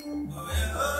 Forever.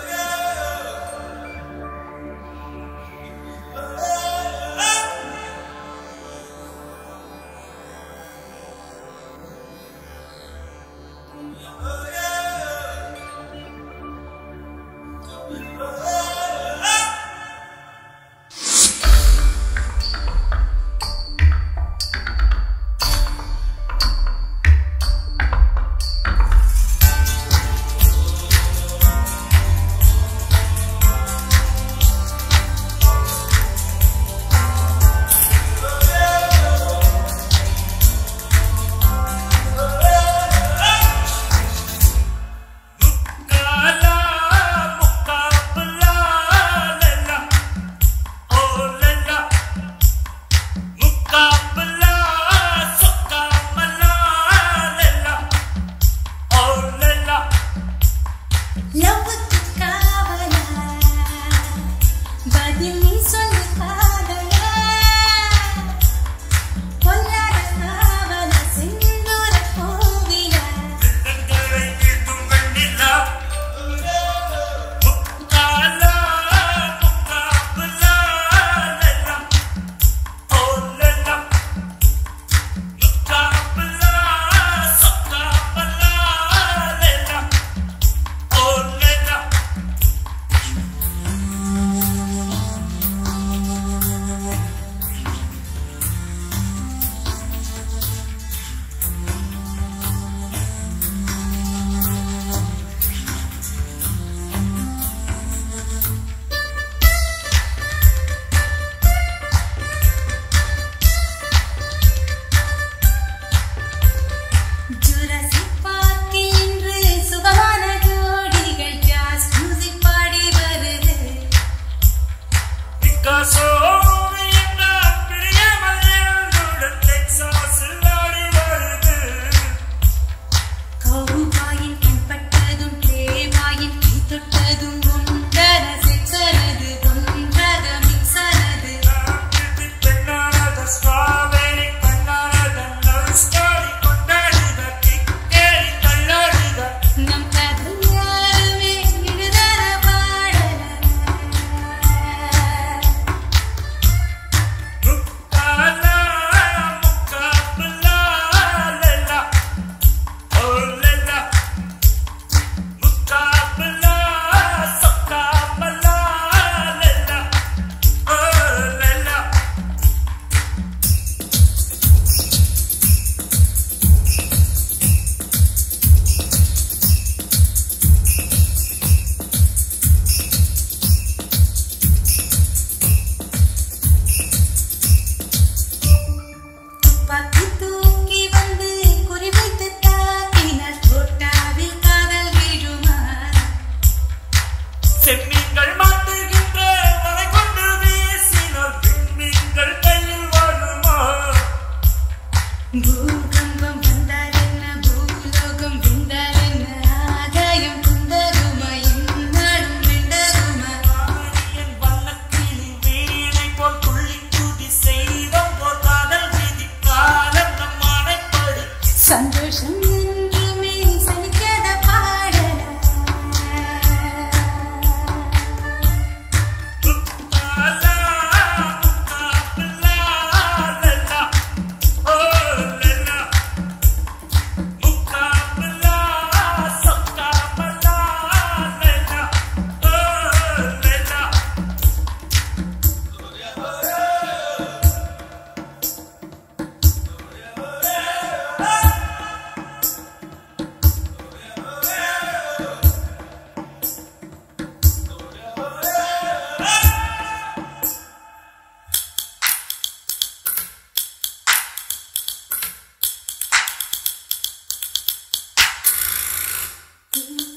Good. Thank